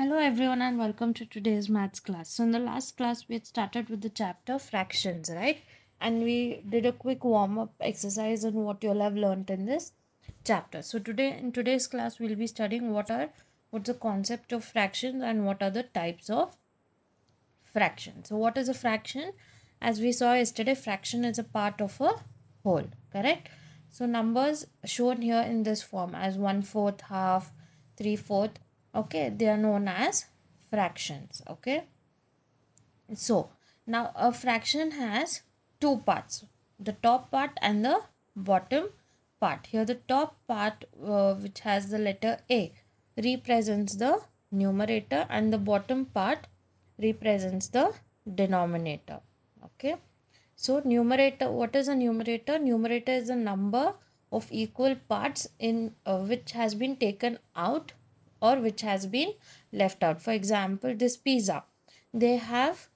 Hello everyone and welcome to today's maths class. So in the last class we had started with the chapter fractions, right? And we did a quick warm up exercise on what you'll have learned in this chapter. So today in today's class we'll be studying what are what's the concept of fractions and what are the types of fractions. So what is a fraction? As we saw yesterday, fraction is a part of a whole, correct? So numbers shown here in this form as one fourth, half, three fourth, okay they are known as fractions okay? So now a fraction has two parts the top part and the bottom part. Here the top part uh, which has the letter a represents the numerator and the bottom part represents the denominator okay? So numerator what is a numerator? Numerator is a number of equal parts in uh, which has been taken out or which has been left out. For example, this pizza, they have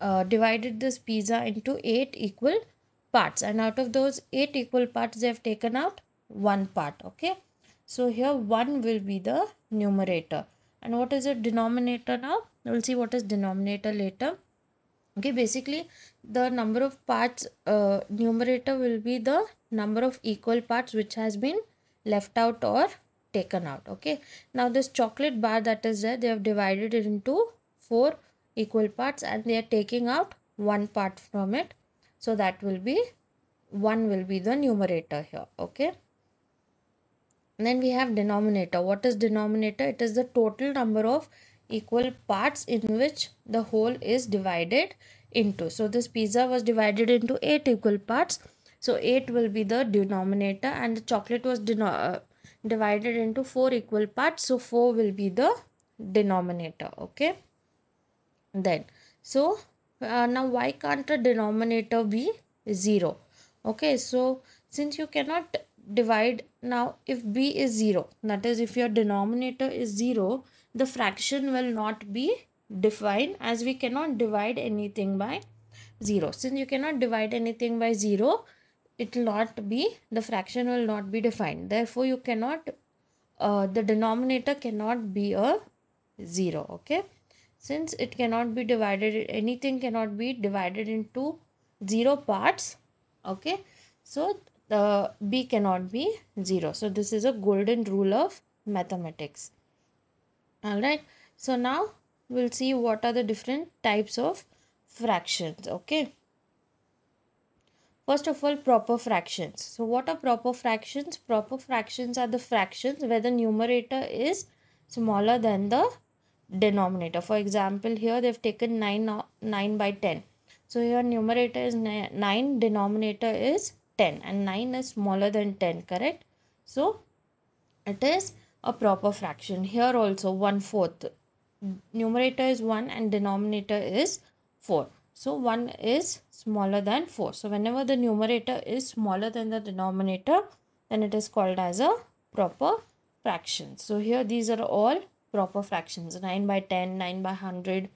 uh, divided this pizza into eight equal parts. And out of those eight equal parts they have taken out one part okay? So here one will be the numerator. And what is the denominator now? We'll see what is denominator later. Okay basically the number of parts uh, numerator will be the number of equal parts which has been left out or taken out okay? Now this chocolate bar that is there they have divided it into four equal parts and they are taking out one part from it. So that will be one will be the numerator here okay? Then we have denominator. What is denominator? It is the total number of equal parts in which the whole is divided into. So this pizza was divided into eight equal parts. So 8 will be the denominator and the chocolate was deno- uh, divided into four equal parts so 4 will be the denominator okay? Then so uh, now why can't a denominator be 0 okay so since you cannot divide now if b is 0 that is if your denominator is 0 the fraction will not be defined as we cannot divide anything by 0 since you cannot divide anything by 0 it will not be the fraction will not be defined. Therefore you cannot uh, the denominator cannot be a 0 okay? Since it cannot be divided anything cannot be divided into 0 parts okay? So the b cannot be 0 so this is a golden rule of mathematics. All right so now we'll see what are the different types of fractions okay First of all, proper fractions. So what are proper fractions? Proper fractions are the fractions where the numerator is smaller than the denominator. For example, here they've taken 9, 9 by 10. So here numerator is 9, denominator is 10 and 9 is smaller than 10, correct? So it is a proper fraction. Here also 1 fourth. Numerator is 1 and denominator is 4. So 1 is smaller than 4. So whenever the numerator is smaller than the denominator, then it is called as a proper fraction. So here these are all proper fractions. 9 by 10, 9 by 100,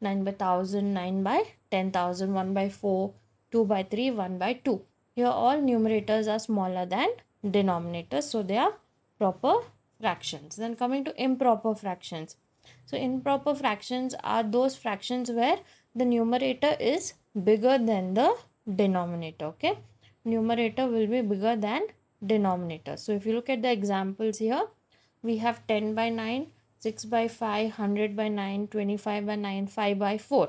9 by 1000, 9 by 10,000, 1 by 4, 2 by 3, 1 by 2. Here all numerators are smaller than denominators. So they are proper fractions. Then coming to improper fractions. So improper fractions are those fractions where the numerator is bigger than the denominator okay? Numerator will be bigger than denominator. So if you look at the examples here we have 10 by 9 6 by 5 100 by 9 25 by 9 5 by 4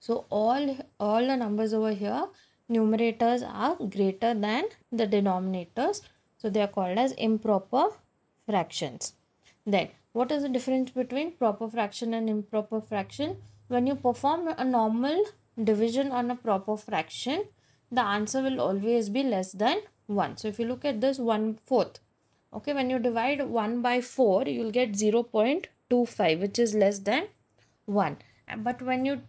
so all all the numbers over here numerators are greater than the denominators. So they are called as improper fractions. Then what is the difference between proper fraction and improper fraction when you perform a normal division on a proper fraction, the answer will always be less than 1. So if you look at this 1 fourth, okay, when you divide 1 by 4, you will get 0 0.25 which is less than 1. But when you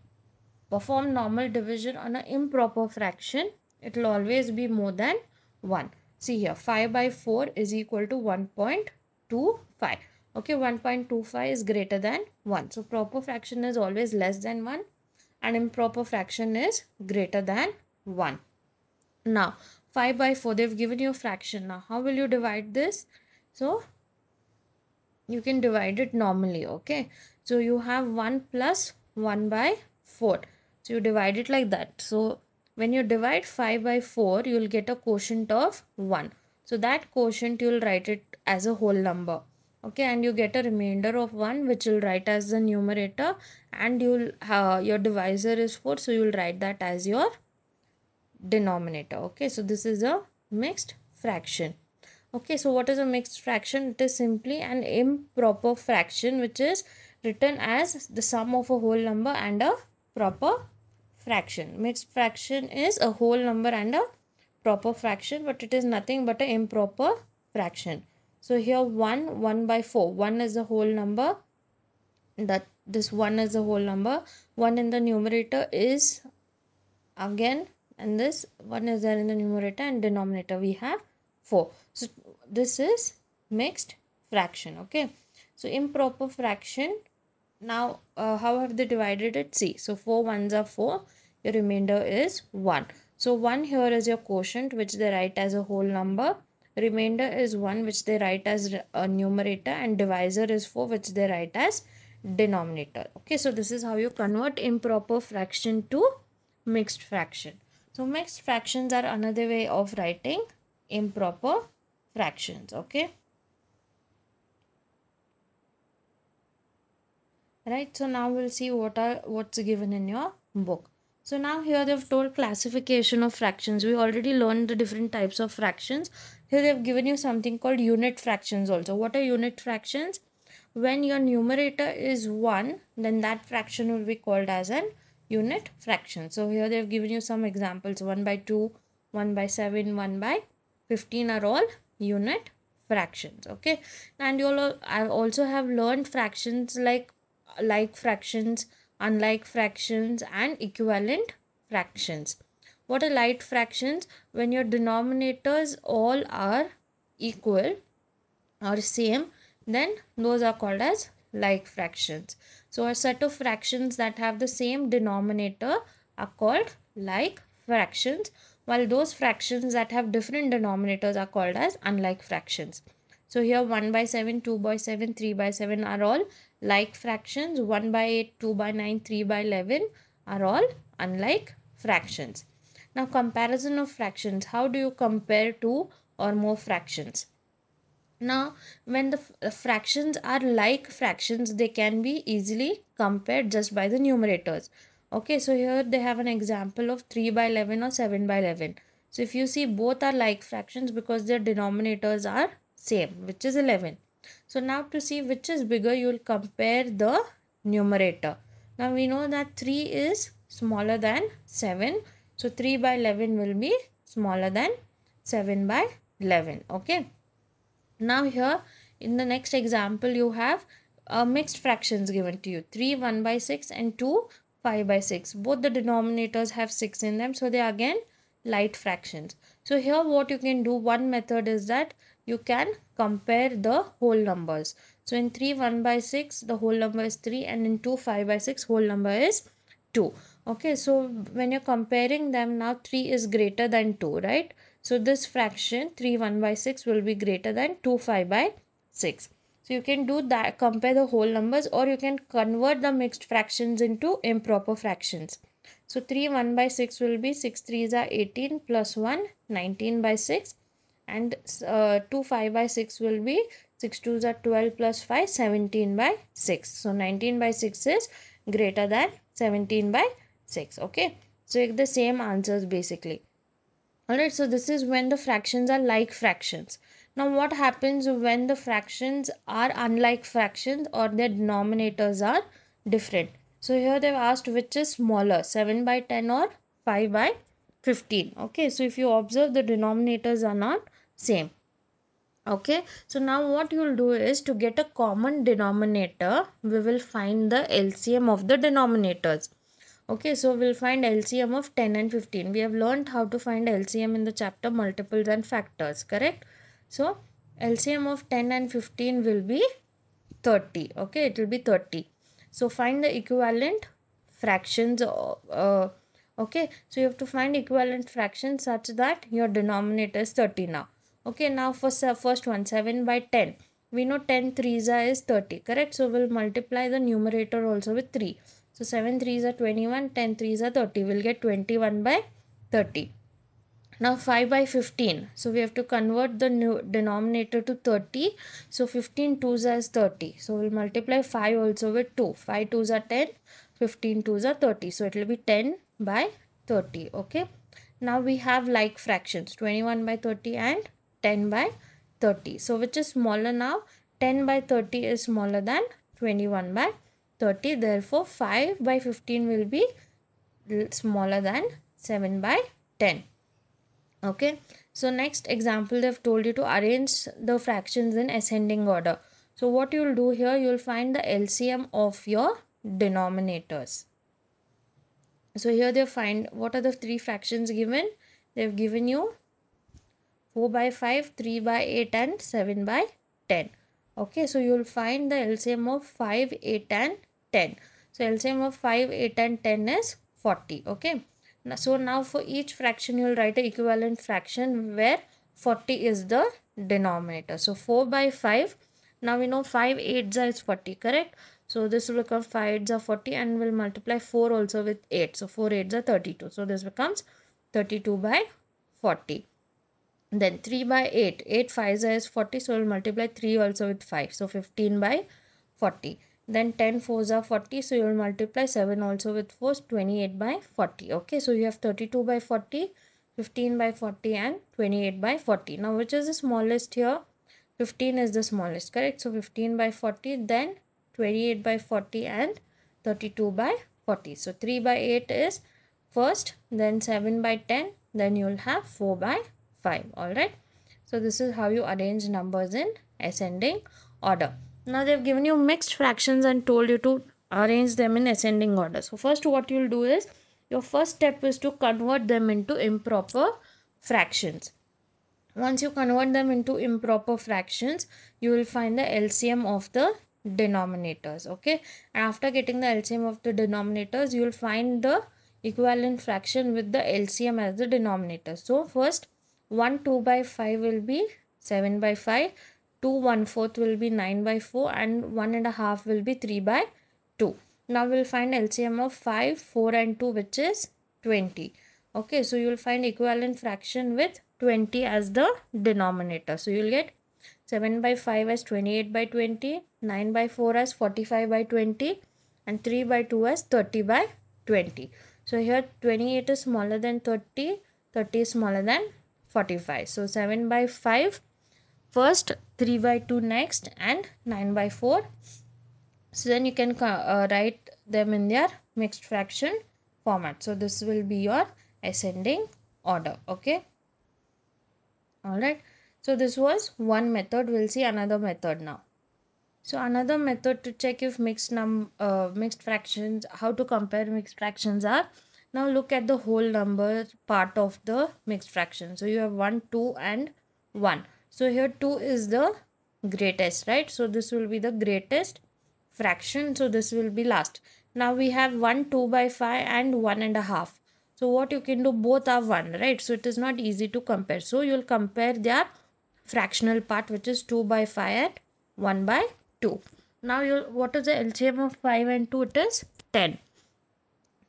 perform normal division on an improper fraction, it will always be more than 1. See here, 5 by 4 is equal to 1.25 okay 1.25 is greater than 1 so proper fraction is always less than 1 and improper fraction is greater than 1 now 5 by 4 they've given you a fraction. Now how will you divide this? So you can divide it normally okay? So you have 1 plus 1 by 4 so you divide it like that. So when you divide 5 by 4 you'll get a quotient of 1 so that quotient you'll write it as a whole number okay and you get a remainder of 1 which you'll write as the numerator and you'll uh, your divisor is 4 so you'll write that as your denominator. Okay so this is a mixed fraction. Okay so what is a mixed fraction? It is simply an improper fraction which is written as the sum of a whole number and a proper fraction. Mixed fraction is a whole number and a proper fraction but it is nothing but an improper fraction so here 1 1 by 4 1 is a whole number. That this 1 is a whole number. 1 in the numerator is again and this 1 is there in the numerator and denominator we have 4 so this is mixed fraction okay? So improper fraction. Now uh, how have they divided it? See so 4 ones are 4 your remainder is 1 so 1 here is your quotient which they write as a whole number remainder is 1 which they write as a numerator and divisor is 4 which they write as denominator. Okay so this is how you convert improper fraction to mixed fraction. So mixed fractions are another way of writing improper fractions okay? Right so now we'll see what are what's given in your book. So now here they've told classification of fractions. We already learned the different types of fractions here they've given you something called unit fractions also. What are unit fractions? When your numerator is 1 then that fraction will be called as an unit fraction. So here they've given you some examples. 1 by 2 1 by 7 1 by 15 are all unit fractions okay? And you'll I also have learned fractions like like fractions unlike fractions and equivalent fractions what are like fractions when your denominators all are equal or same then those are called as like fractions so a set of fractions that have the same denominator are called like fractions while those fractions that have different denominators are called as unlike fractions. So here 1 by 7, 2 by 7, 3 by 7 are all like fractions. 1 by 8, 2 by 9, 3 by 11 are all unlike fractions. Now comparison of fractions. How do you compare two or more fractions? Now when the fractions are like fractions, they can be easily compared just by the numerators. Okay so here they have an example of 3 by 11 or 7 by 11 so if you see both are like fractions because their denominators are same which is 11 so now to see which is bigger you will compare the numerator. Now we know that 3 is smaller than 7 so 3 by 11 will be smaller than 7 by 11 okay? Now here in the next example you have uh, mixed fractions given to you. 3 1 by 6 and 2 5 by 6 both the denominators have 6 in them so they are again like fractions. So here what you can do one method is that you can compare the whole numbers. So in 3 1 by 6 the whole number is 3 and in 2 5 by 6 whole number is 2 okay so when you're comparing them now 3 is greater than 2 right so this fraction 3 1 by 6 will be greater than 2 5 by 6 so you can do that, compare the whole numbers or you can convert the mixed fractions into improper fractions. So 3 1 by 6 will be 6 3s are 18 plus 1 19 by 6 and uh, 2 5 by 6 will be 6 2s are 12 plus 5 17 by 6. So 19 by 6 is greater than 17 by 6 okay. So the same answers basically. Alright so this is when the fractions are like fractions. Now what happens when the fractions are unlike fractions or their denominators are different? So here they've asked which is smaller 7 by 10 or 5 by 15. Okay, so if you observe the denominators are not same. Okay, so now what you will do is to get a common denominator, we will find the LCM of the denominators. Okay, so we'll find LCM of 10 and 15. We have learned how to find LCM in the chapter multiples and factors, correct? So LCM of 10 and 15 will be 30. Okay, it will be 30. So find the equivalent fractions. Uh, uh, okay, so you have to find equivalent fractions such that your denominator is 30 now. Okay, now for first one 7 by 10. we know 10 threes are is 30 correct so we'll multiply the numerator also with 3 so 7 threes are 21 10 threes are 30 we'll get 21 by 30 now 5 by 15 so we have to convert the new denominator to 30 so 15 twos is 30 so we'll multiply 5 also with 2 5 twos are 10 15 twos are 30 so it will be 10 by 30 okay? Now we have like fractions. 21 by 30 and 10 by 30 so which is smaller now? 10 by 30 is smaller than 21 by 30 therefore 5 by 15 will be smaller than 7 by 10 okay. So next example they've told you to arrange the fractions in ascending order. So what you'll do here you'll find the LCM of your denominators. So here they find what are the three fractions given? They've given you 4 by 5 3 by 8 and 7 by 10 okay. So you'll find the LCM of 5 8 and 10 so LCM of 5 8 and 10 is 40 okay so now for each fraction you will write an equivalent fraction where 40 is the denominator. So 4 by 5. Now we know 5 8s is 40 correct. So this will become 5 8s are 40 and we'll multiply 4 also with 8. So 4 8s are 32. So this becomes 32 by 40. Then 3 by 8. 8 5 is 40. So we'll multiply 3 also with 5. So 15 by 40 then 10 fours are 40 so you will multiply 7 also with 4 28 by 40 okay? So you have 32 by 40 15 by 40 and 28 by 40 now which is the smallest here? 15 is the smallest correct? So 15 by 40 then 28 by 40 and 32 by 40 so 3 by 8 is first then 7 by 10 then you will have 4 by 5 all right so this is how you arrange numbers in ascending order now they've given you mixed fractions and told you to arrange them in ascending order. So first what you'll do is your first step is to convert them into improper fractions. Once you convert them into improper fractions, you will find the LCM of the denominators. Okay. And after getting the LCM of the denominators, you will find the equivalent fraction with the LCM as the denominator. So first 1 2 by 5 will be 7 by 5 2 1 fourth will be 9 by 4 and 1 and a half will be 3 by 2 now we'll find LCM of 5 4 and 2 which is 20 okay so you'll find equivalent fraction with 20 as the denominator. So you'll get 7 by 5 as 28 by 20 9 by 4 as 45 by 20 and 3 by 2 as 30 by 20 so here 28 is smaller than 30 30 is smaller than 45 so 7 by 5 first 3 by 2 next and 9 by 4 so then you can uh, write them in their mixed fraction format. So this will be your ascending order okay? All right. So this was one method. We'll see another method now. So another method to check if mixed num uh, mixed fractions how to compare mixed fractions are. Now look at the whole number part of the mixed fraction. So you have 1 2 and 1 so here 2 is the greatest, right? So this will be the greatest fraction. So this will be last. Now we have 1 2 by 5 and 1 and a half. So what you can do both are 1, right? So it is not easy to compare. So you'll compare their fractional part which is 2 by 5 and 1 by 2. Now you what is the LCM of 5 and 2? It is 10.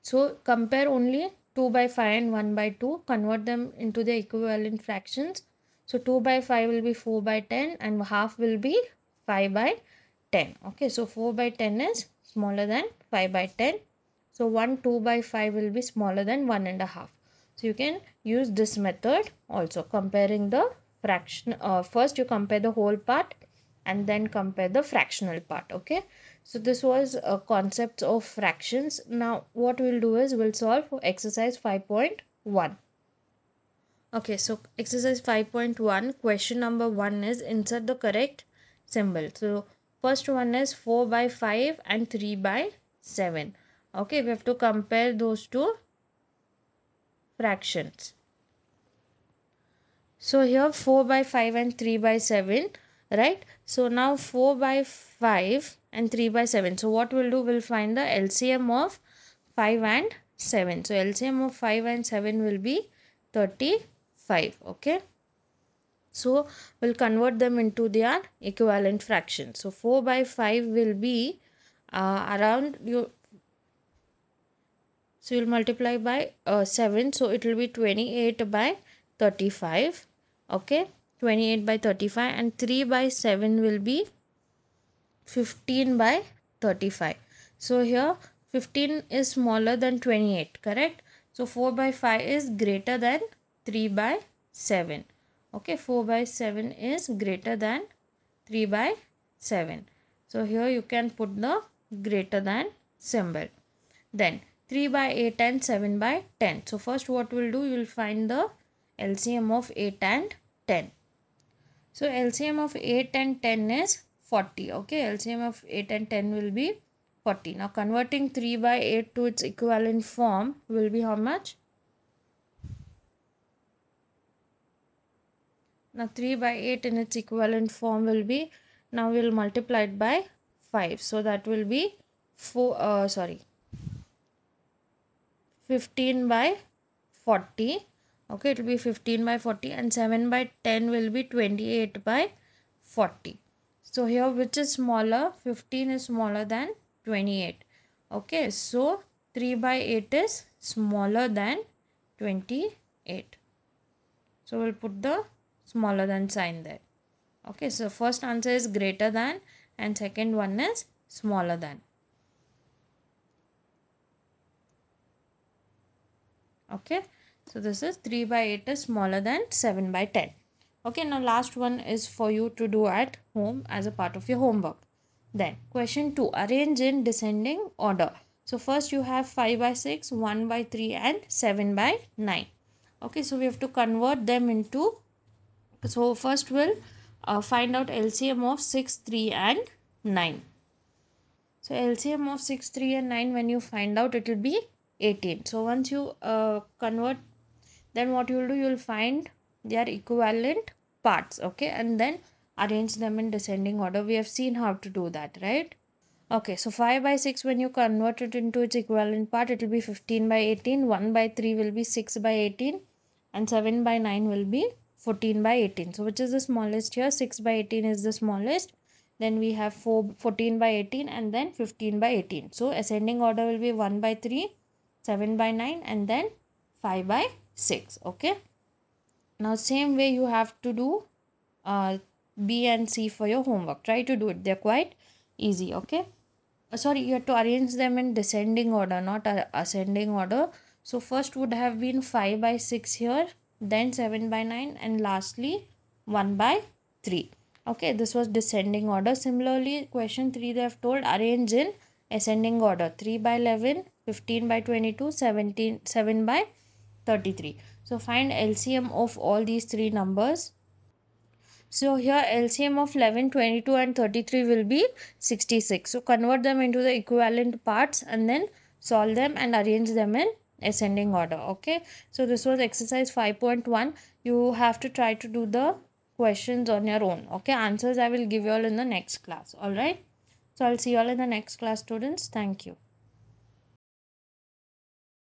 So compare only 2 by 5 and 1 by 2. Convert them into the equivalent fractions so 2 by 5 will be 4 by 10 and half will be 5 by 10. Okay, so 4 by 10 is smaller than 5 by 10. So 1 2 by 5 will be smaller than 1 and a half. So you can use this method also comparing the fraction. Uh, first you compare the whole part and then compare the fractional part. Okay. So this was a concept of fractions. Now what we'll do is we'll solve for exercise 5.1. Okay, so exercise 5.1 question number 1 is insert the correct symbol. So first one is 4 by 5 and 3 by 7. Okay, we have to compare those two fractions. So here 4 by 5 and 3 by 7, right? So now 4 by 5 and 3 by 7. So what we'll do, we'll find the LCM of 5 and 7. So LCM of 5 and 7 will be 30 5 okay? So we'll convert them into their equivalent fractions so 4 by 5 will be uh, around you so you'll multiply by uh, 7 so it will be 28 by 35 okay? 28 by 35 and 3 by 7 will be 15 by 35 so here 15 is smaller than 28 correct? So 4 by 5 is greater than 3 by 7 okay 4 by 7 is greater than 3 by 7 so here you can put the greater than symbol. Then 3 by 8 and 7 by 10 so first what we'll do you'll find the LCM of 8 and 10 so LCM of 8 and 10 is 40 okay LCM of 8 and 10 will be 40 now converting 3 by 8 to its equivalent form will be how much now 3 by 8 in its equivalent form will be now we'll multiply it by 5 so that will be 4 uh, sorry 15 by 40 okay it will be 15 by 40 and 7 by 10 will be 28 by 40 so here which is smaller? 15 is smaller than 28 okay so 3 by 8 is smaller than 28 so we'll put the smaller than sign there. Okay so first answer is greater than and second one is smaller than. Okay so this is 3 by 8 is smaller than 7 by 10 okay now last one is for you to do at home as a part of your homework. Then question 2 arrange in descending order. So first you have 5 by 6 1 by 3 and 7 by 9 okay so we have to convert them into so first we'll uh, find out LCM of 6 3 and 9 so LCM of 6 3 and 9 when you find out it will be 18 so once you uh, convert then what you will do you will find their equivalent parts okay? And then arrange them in descending order. We have seen how to do that right? Okay so 5 by 6 when you convert it into its equivalent part it will be 15 by 18 1 by 3 will be 6 by 18 and 7 by 9 will be 14 by 18 so which is the smallest here 6 by 18 is the smallest then we have 4 14 by 18 and then 15 by 18 so ascending order will be 1 by 3 7 by 9 and then 5 by 6 okay now same way you have to do uh, B and C for your homework. Try to do it. They're quite easy. Okay. Uh, sorry, you have to arrange them in descending order, not ascending order. So first would have been 5 by 6 here, then 7 by 9 and lastly 1 by 3. Okay, this was descending order. Similarly, question 3 they have told arrange in ascending order. 3 by 11, 15 by 22, 17, 7 by 33. So find LCM of all these three numbers so here LCM of 11, 22 and 33 will be 66. So convert them into the equivalent parts and then solve them and arrange them in ascending order. Okay. So this was exercise 5.1. You have to try to do the questions on your own. Okay. Answers I will give you all in the next class. Alright. So I'll see you all in the next class students. Thank you.